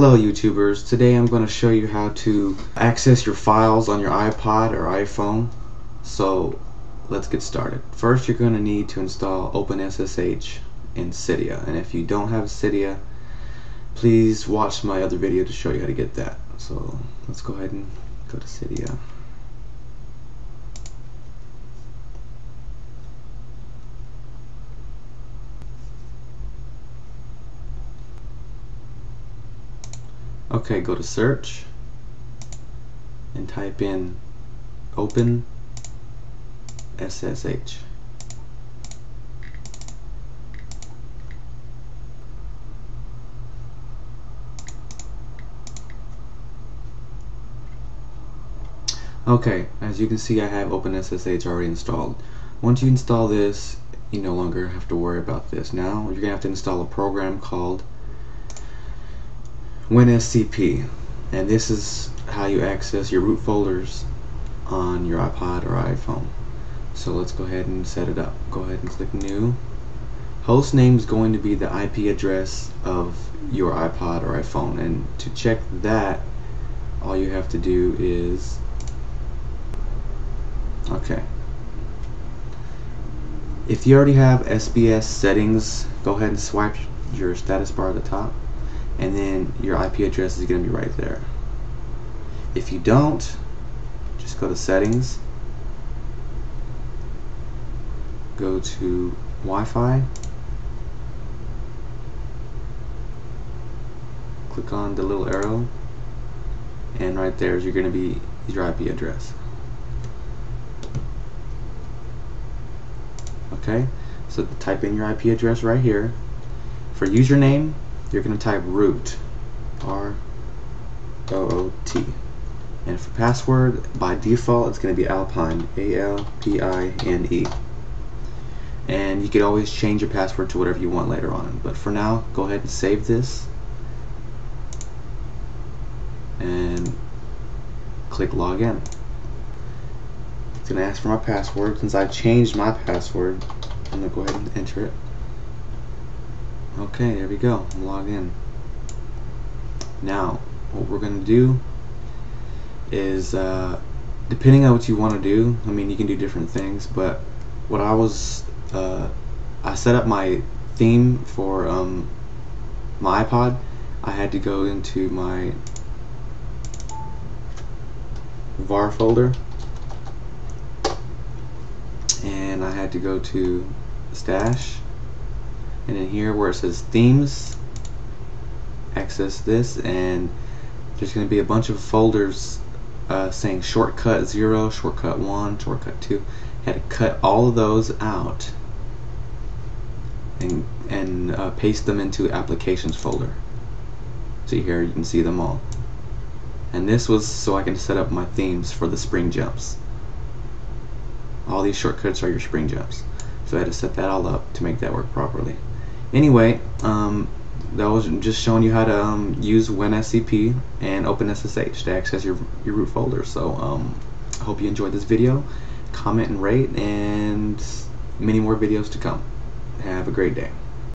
Hello YouTubers, today I'm going to show you how to access your files on your iPod or iPhone. So let's get started. First you're going to need to install OpenSSH in Cydia and if you don't have Cydia please watch my other video to show you how to get that. So let's go ahead and go to Cydia. Okay, go to search and type in open SSH. Okay, as you can see I have OpenSSH already installed. Once you install this, you no longer have to worry about this. Now you're going to have to install a program called WinSCP and this is how you access your root folders on your iPod or iPhone. So let's go ahead and set it up. Go ahead and click new. Host name is going to be the IP address of your iPod or iPhone. And to check that all you have to do is okay. If you already have SBSettings go ahead and swipe your status bar at the top and then your IP address is going to be right there. If you don't, just go to settings, go to Wi-Fi, click on the little arrow, and right there is going to be your IP address. Okay, so type in your IP address right here. For username, you're going to type root R O O T. And for password by default it's going to be Alpine A L P I N E. And you can always change your password to whatever you want later on. But for now go ahead and save this. And click login. It's going to ask for my password. Since I changed my password I'm going to go ahead and enter it Okay, there we go. I'm logged in. Now, what we're going to do is, uh, depending on what you want to do, I mean, you can do different things, but what I was, uh, I set up my theme for um, my iPod. I had to go into my var folder and I had to go to stash and in here where it says themes access this and there's going to be a bunch of folders uh, saying shortcut 0, shortcut 1, shortcut 2 had to cut all of those out and, and uh, paste them into applications folder. See here you can see them all. And this was so I can set up my themes for the SpringJumps. All these shortcuts are your SpringJumps. So I had to set that all up to make that work properly anyway um, that was just showing you how to um, use WinSCP and OpenSSH to access your, your root folder. So um, I hope you enjoyed this video. Comment and rate and many more videos to come. Have a great day